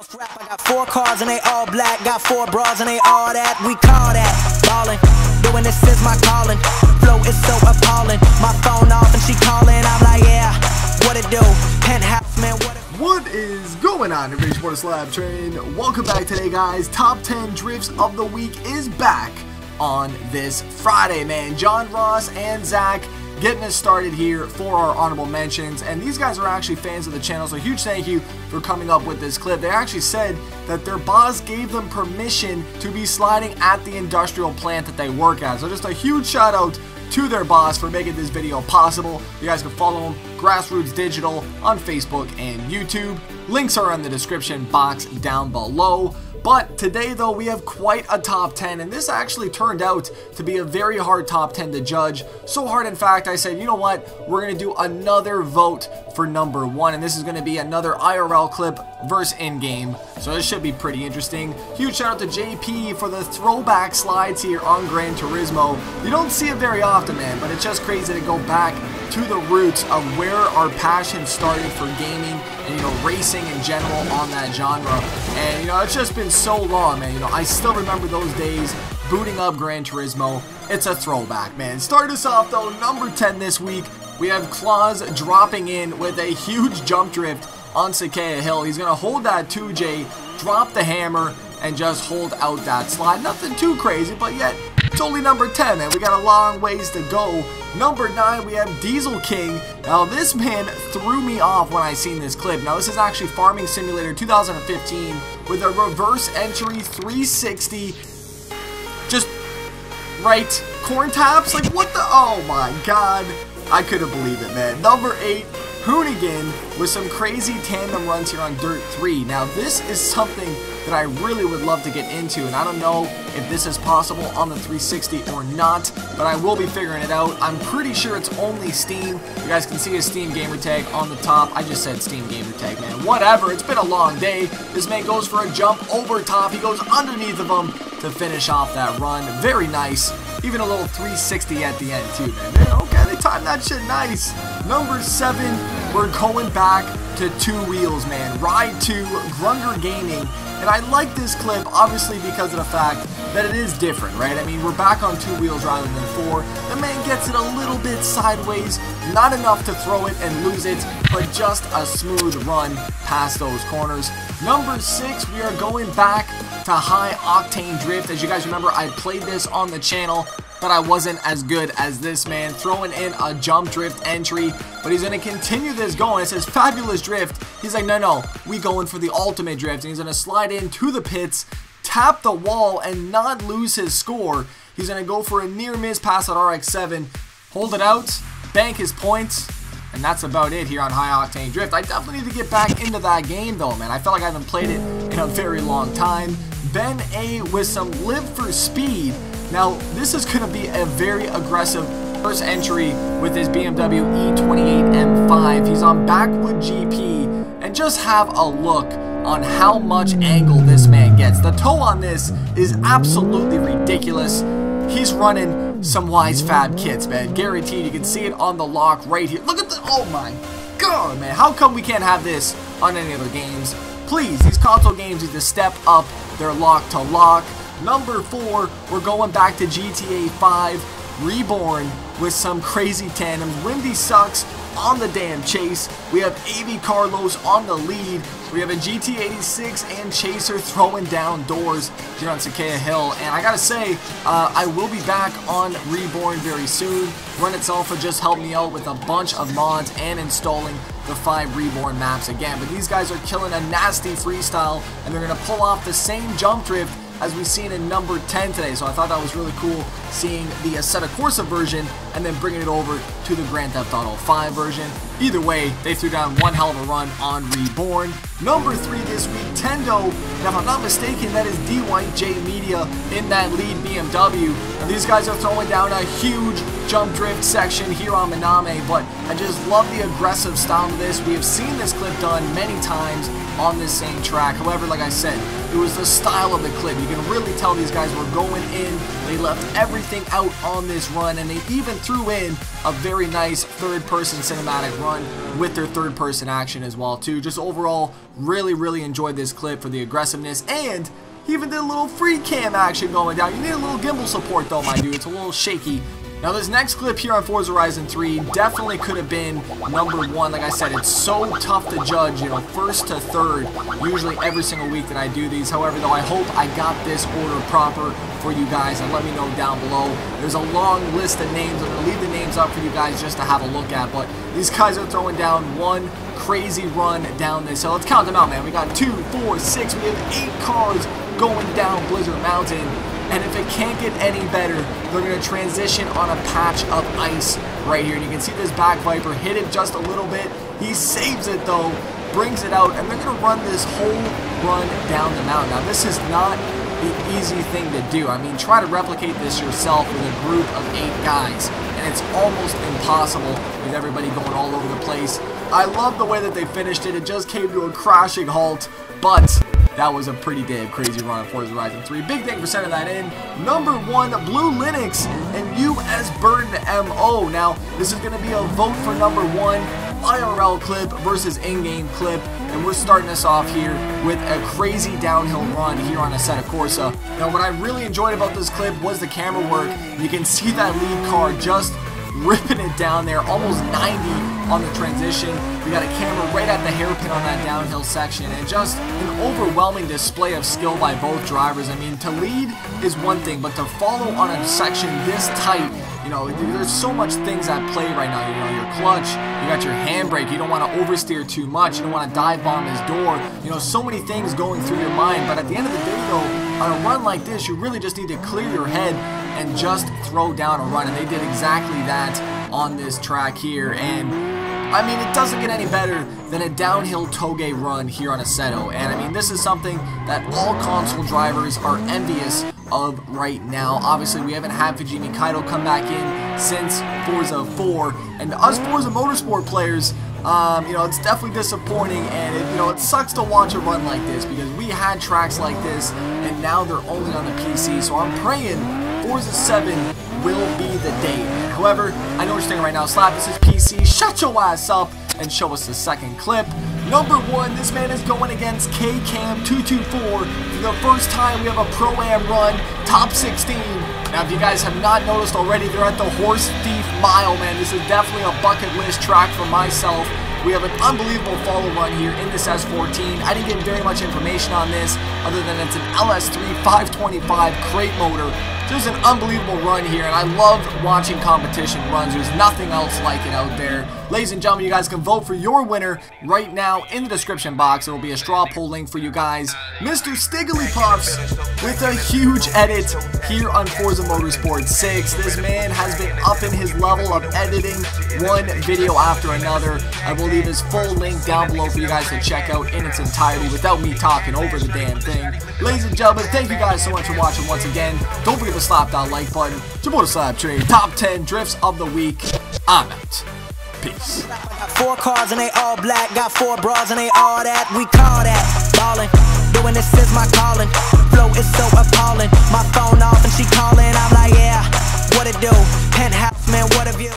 Scrap, I got four cars and they all black. Got four bras and they all that. We call that ballin'. Doing this is my calling. Flow is so appalling. My phone off and she calling. I'm like, yeah, what it do? Penthouse, man, what it What is going on, everybody? Sports Lab Train. Welcome back today, guys. Top 10 drifts of the week is back on this Friday, man. John Ross and Zach getting us started here for our honorable mentions. And these guys are actually fans of the channel, so huge thank you for coming up with this clip. They actually said that their boss gave them permission to be sliding at the industrial plant that they work at. So just a huge shout out to their boss for making this video possible. You guys can follow them, Grassroots Digital, on Facebook and YouTube. Links are in the description box down below. But today, though, we have quite a top 10, and this actually turned out to be a very hard top 10 to judge. So hard, in fact, I said, you know what, we're going to do another vote for number one, and this is going to be another IRL clip versus in-game. So this should be pretty interesting. Huge shout out to JP for the throwback slides here on Gran Turismo. You don't see it very often, man, but it's just crazy to go back to the roots of where our passion started for gaming and you know racing in general on that genre. And you know it's just been so long man. You know I still remember those days booting up Gran Turismo. It's a throwback man. Start us off though number 10 this week. We have Claus dropping in with a huge jump drift on Sakaya Hill. He's gonna hold that 2J drop the hammer and just hold out that slide nothing too crazy but yet it's only number 10 and we got a long ways to go Number 9, we have Diesel King. Now, this man threw me off when I seen this clip. Now, this is actually Farming Simulator 2015 with a reverse entry 360. Just right corn taps? Like, what the? Oh, my God. I couldn't believe it, man. Number 8, Hoonigan with some crazy tandem runs here on Dirt 3. Now, this is something that I really would love to get into, and I don't know if this is possible on the 360 or not, but I will be figuring it out. I'm pretty sure it's only Steam. You guys can see his Steam gamer tag on the top. I just said Steam gamer tag, man. Whatever, it's been a long day. This man goes for a jump over top. He goes underneath of him to finish off that run. Very nice. Even a little 360 at the end, too, man. Oh timed that shit nice. Number 7, we're going back to two wheels, man. Ride 2, Grunger Gaming. And I like this clip, obviously, because of the fact that it is different, right? I mean, we're back on two wheels rather than four. The man gets it a little bit sideways, not enough to throw it and lose it, but just a smooth run past those corners. Number six, we are going back to high octane drift. As you guys remember, I played this on the channel but I wasn't as good as this man, throwing in a jump drift entry, but he's going to continue this going. It says fabulous drift. He's like, no, no, we going for the ultimate drift, and he's going to slide into the pits, tap the wall, and not lose his score. He's going to go for a near miss pass at RX-7, hold it out, bank his points, and that's about it here on High Octane Drift. I definitely need to get back into that game though, man. I felt like I haven't played it in a very long time. Ben A with some Live for Speed. Now, this is going to be a very aggressive first entry with his BMW E28 M5. He's on Blackwood GP, and just have a look on how much angle this man gets. The toe on this is absolutely ridiculous. He's running some Wisefab kits, man. Guaranteed. You can see it on the lock right here. Look at the... Oh, my God, man. How come we can't have this on any other games? Please, these console games need to step up their lock to lock. Number four, we're going back to GTA 5 Reborn with some crazy tandems. Windy sucks on the damn chase. We have AV Carlos on the lead. We have a GT86 and Chaser throwing down doors here on Sakaya Hill. And I gotta say, uh, I will be back on Reborn very soon. Run will just help me out with a bunch of mods and installing the five Reborn maps again. But these guys are killing a nasty freestyle and they're gonna pull off the same jump drift as we've seen in number 10 today. So I thought that was really cool seeing the Assetto Corsa version and then bringing it over to the Grand Theft Auto 5 version. Either way, they threw down one hell of a run on Reborn. Number 3 this week, Tendo, and if I'm not mistaken, that is D-White-J Media in that lead BMW. And these guys are throwing down a huge jump drift section here on Minami, but I just love the aggressive style of this. We have seen this clip done many times on this same track. However, like I said, it was the style of the clip. You can really tell these guys were going in. They left every everything out on this run, and they even threw in a very nice third-person cinematic run with their third-person action as well, too. Just overall, really, really enjoyed this clip for the aggressiveness, and even did a little free cam action going down. You need a little gimbal support, though, my dude. It's a little shaky now this next clip here on Forza Horizon 3 definitely could have been number one. Like I said, it's so tough to judge, you know, first to third, usually every single week that I do these. However, though, I hope I got this order proper for you guys, and let me know down below. There's a long list of names. I'm going to leave the names up for you guys just to have a look at, but these guys are throwing down one crazy run down this hill. Let's count them out, man. We got two, four, six, we have eight cars going down Blizzard Mountain. And if it can't get any better, they're going to transition on a patch of ice right here. And you can see this back Viper hit it just a little bit. He saves it though, brings it out, and they're going to run this whole run down the mountain. Now this is not the easy thing to do. I mean, try to replicate this yourself with a group of eight guys, and it's almost impossible with everybody going all over the place. I love the way that they finished it. It just came to a crashing halt, but that was a pretty damn crazy run of Forza Horizon 3. Big thing for sending that in. Number one, Blue Linux and US Burn MO. Now, this is going to be a vote for number one. IRL clip versus in-game clip and we're starting this off here with a crazy downhill run here on Assetto Corsa. Now what I really enjoyed about this clip was the camera work. You can see that lead car just ripping it down there, almost 90 on the transition. We got a camera right at the hairpin on that downhill section, and just an overwhelming display of skill by both drivers. I mean, to lead is one thing, but to follow on a section this tight, you know, there's so much things at play right now. You know, your clutch, you got your handbrake, you don't want to oversteer too much, you don't want to dive bomb his door. You know, so many things going through your mind, but at the end of the day, though, on a run like this, you really just need to clear your head and just throw down a run. And they did exactly that on this track here. And I mean, it doesn't get any better than a downhill Touge run here on Assetto. And I mean, this is something that all console drivers are envious of right now. Obviously, we haven't had Fujimi Kaido come back in since Forza 4. And us Forza Motorsport players, um, you know, it's definitely disappointing, and it, you know, it sucks to watch a run like this because we had tracks like this, and now they're only on the PC. So I'm praying Forza 7 will be the date. However, I know what you're saying right now, Slap, this is PC, shut your ass up and show us the second clip. Number one, this man is going against KCam224. For the first time, we have a Pro-Am run, top 16. Now, if you guys have not noticed already, they're at the Horse Thief Mile, man. This is definitely a bucket list track for myself. We have an unbelievable follow run here in this S14. I didn't get very much information on this other than it's an LS3 525 crate motor just an unbelievable run here, and I love watching competition runs. There's nothing else like it out there. Ladies and gentlemen, you guys can vote for your winner right now in the description box. There will be a straw poll link for you guys. Mr. Stigglypuffs with a huge edit here on Forza Motorsport 6. This man has been upping his level of editing one video after another. I will leave his full link down below for you guys to check out in its entirety without me talking over the damn thing. Ladies and gentlemen, thank you guys so much for watching once again. Don't forget to slap that like button. Jamoda Slap Train, top 10 drifts of the week. I'm out. Peace. Four cars and they all black. Got four bras and they all that. We call that ballin'. Doing this is my calling. Flow is so appalling. My phone off and she calling. I'm like, yeah, what it do? Penthouse.